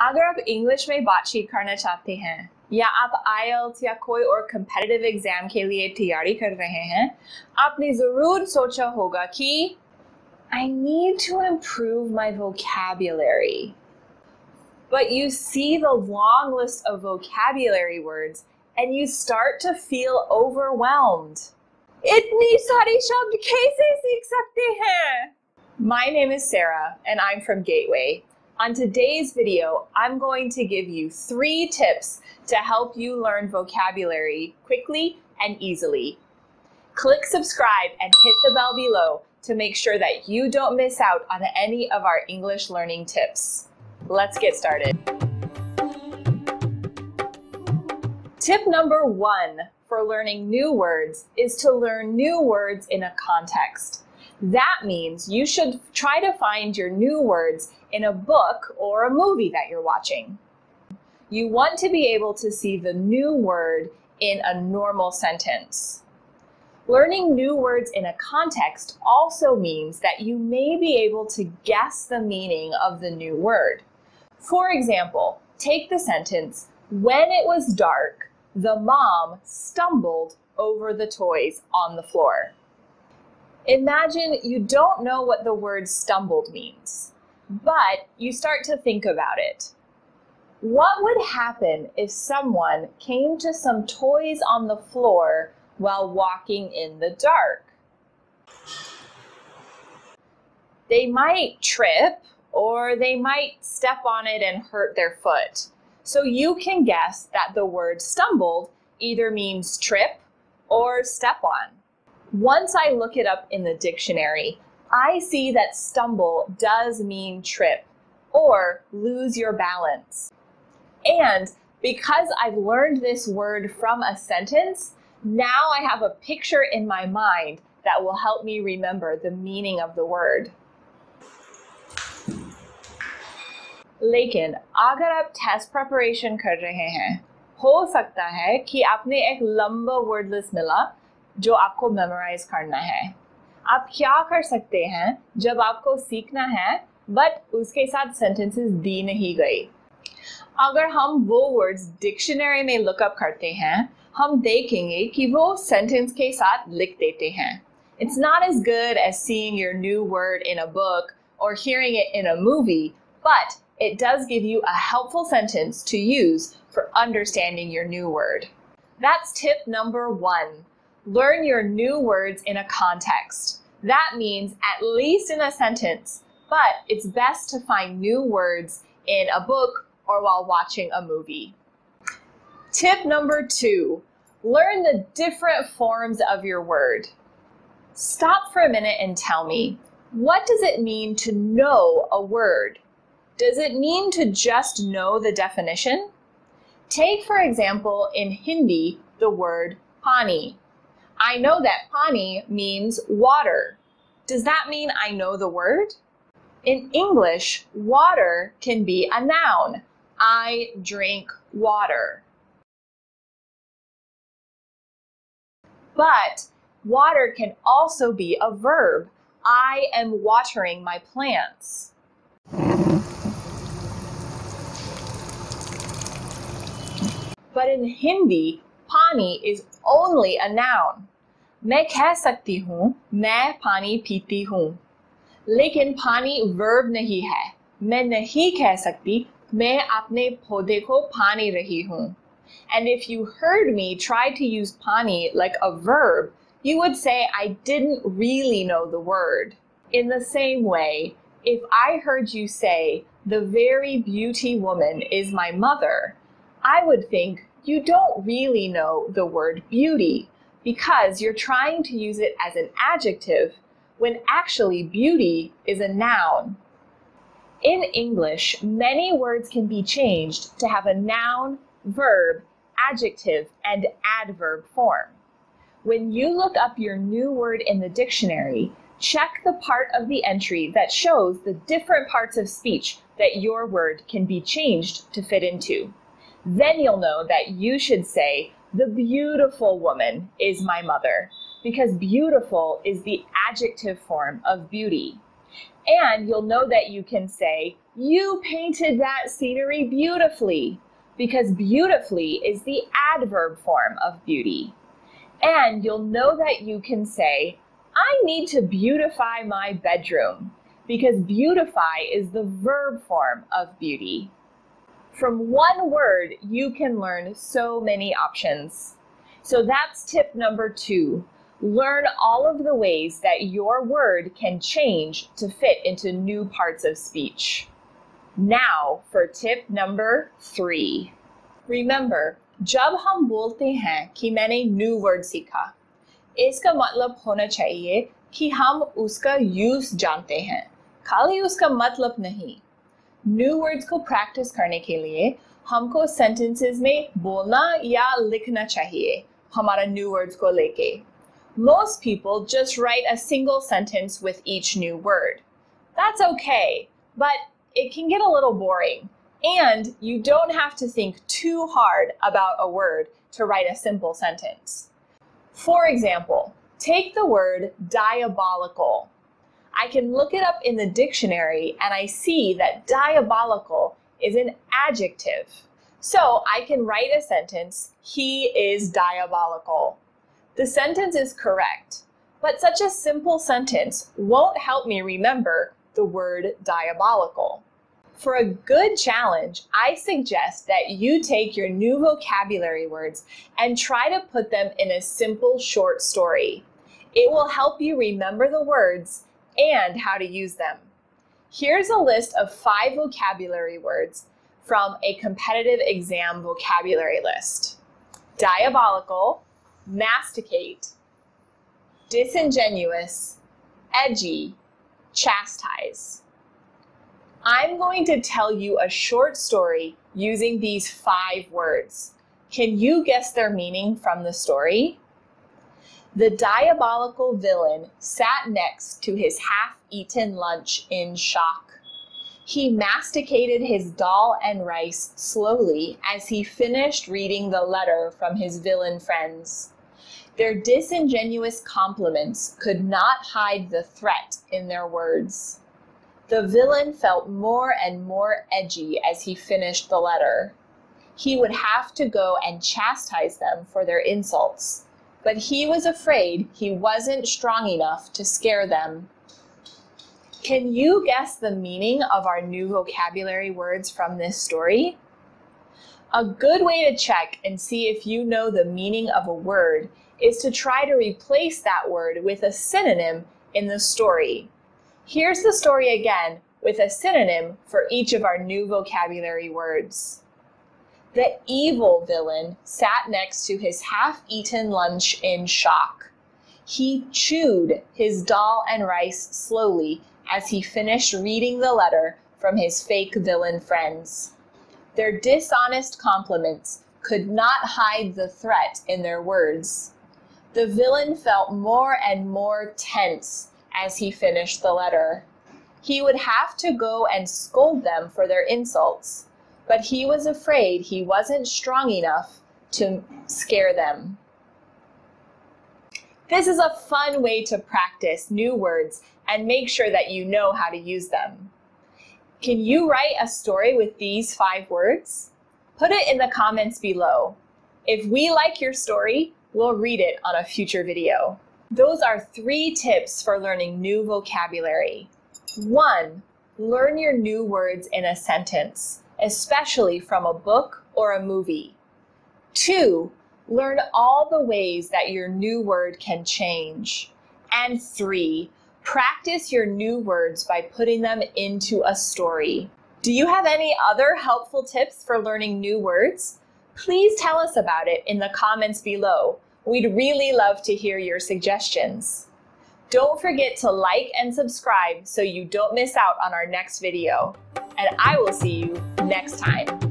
अगर आप इंग्लिश में बातचीत करना चाहते हैं या आप आईएलटीएस या कोई और कम्पिटिटिव एग्जाम के लिए तैयारी कर रहे हैं आपने ज़रूर सोचा होगा कि I need to improve my vocabulary. But you see the long list of vocabulary words and you start to feel overwhelmed. इतनी सारी शब्द कैसे सीख सकते हैं? My name is Sarah and I'm from Gateway. On today's video, I'm going to give you three tips to help you learn vocabulary quickly and easily. Click subscribe and hit the bell below to make sure that you don't miss out on any of our English learning tips. Let's get started. Tip number one for learning new words is to learn new words in a context. That means you should try to find your new words in a book or a movie that you're watching. You want to be able to see the new word in a normal sentence. Learning new words in a context also means that you may be able to guess the meaning of the new word. For example, take the sentence, When it was dark, the mom stumbled over the toys on the floor. Imagine you don't know what the word stumbled means, but you start to think about it. What would happen if someone came to some toys on the floor while walking in the dark? They might trip or they might step on it and hurt their foot. So you can guess that the word stumbled either means trip or step on. Once I look it up in the dictionary, I see that stumble does mean trip or lose your balance. And because I've learned this word from a sentence, now I have a picture in my mind that will help me remember the meaning of the word. लेकिन अगर आप test preparation कर रहे हैं हो सकता है कि आपने एक लंबा वर्ड लिस्ट मिला जो आपको मेमोराइज करना है। आप क्या कर सकते हैं जब आपको सीखना है बट उसके साथ सेंटेंसेस दी नहीं गई? अगर हम वो वर्ड्स डिक्शनरी में लुकअप करते हैं, हम देखेंगे कि वो सेंटेंस के साथ लिख देते हैं। It's not as good as seeing your new word in a book और hearing it in a movie but it does give you a helpful sentence to use for understanding your new word that's tip number one Learn your new words in a context. That means at least in a sentence, but it's best to find new words in a book or while watching a movie. Tip number two learn the different forms of your word. Stop for a minute and tell me what does it mean to know a word? Does it mean to just know the definition? Take, for example, in Hindi, the word pani. I know that pani means water. Does that mean I know the word? In English, water can be a noun. I drink water. But water can also be a verb. I am watering my plants. But in Hindi, pani is only a noun. मैं कह सकती हूँ मैं पानी पीती हूँ लेकिन पानी वर्ब नहीं है मैं नहीं कह सकती मैं अपने पौधे को पानी रही हूँ And if you heard me try to use pani like a verb, you would say I didn't really know the word. In the same way, if I heard you say, the very beauty woman is my mother, I would think you don't really know the word beauty because you're trying to use it as an adjective when actually beauty is a noun. In English, many words can be changed to have a noun, verb, adjective, and adverb form. When you look up your new word in the dictionary, check the part of the entry that shows the different parts of speech that your word can be changed to fit into. Then you'll know that you should say, The beautiful woman is my mother, because beautiful is the adjective form of beauty. And you'll know that you can say, You painted that scenery beautifully, because beautifully is the adverb form of beauty. And you'll know that you can say, I need to beautify my bedroom, because beautify is the verb form of beauty. From one word, you can learn so many options. So that's tip number two. Learn all of the ways that your word can change to fit into new parts of speech. Now for tip number three. Remember, जब हम बोलते हैं कि मैंने new word सीखा इसका मतलब होना चाहिए कि हम उसका यूज जानते हैं खाली उसका मतलब नहीं न्यू वर्ड्स को प्रैक्टिस करने के लिए हमको सेंटेंसेस में बोलना या लिखना चाहिए हमारा न्यू वर्ड्स को लेके Most people just write a single sentence with each new word. That's okay, but it can get a little boring. And you don't have to think too hard about a word to write a simple sentence. For example, take the word diabolical. I can look it up in the dictionary and I see that diabolical is an adjective. So I can write a sentence, he is diabolical. The sentence is correct, but such a simple sentence won't help me remember the word diabolical. For a good challenge, I suggest that you take your new vocabulary words and try to put them in a simple short story. It will help you remember the words and how to use them. Here's a list of five vocabulary words from a competitive exam vocabulary list diabolical, masticate, disingenuous, edgy, chastise. I'm going to tell you a short story using these five words. Can you guess their meaning from the story? The diabolical villain sat next to his half eaten lunch in shock. He masticated his dal and rice slowly as he finished reading the letter from his villain friends. Their disingenuous compliments could not hide the threat in their words. The villain felt more and more edgy as he finished the letter. He would have to go and chastise them for their insults, but he was afraid he wasn't strong enough to scare them. Can you guess the meaning of our new vocabulary words from this story? A good way to check and see if you know the meaning of a word is to try to replace that word with a synonym in the story. Here's the story again with a synonym for each of our new vocabulary words. The evil villain sat next to his half eaten lunch in shock. He chewed his dal and rice slowly as he finished reading the letter from his fake villain friends. Their dishonest compliments could not hide the threat in their words. The villain felt more and more tense as he finished the letter. He would have to go and scold them for their insults, but he was afraid he wasn't strong enough to scare them. This is a fun way to practice new words and make sure that you know how to use them. Can you write a story with these five words? Put it in the comments below. If we like your story, we'll read it on a future video. Those are three tips for learning new vocabulary. One, learn your new words in a sentence, especially from a book or a movie. Two, Learn all the ways that your new word can change. And three, practice your new words by putting them into a story. Do you have any other helpful tips for learning new words? Please tell us about it in the comments below. We'd really love to hear your suggestions. Don't forget to like and subscribe so you don't miss out on our next video. And I will see you next time.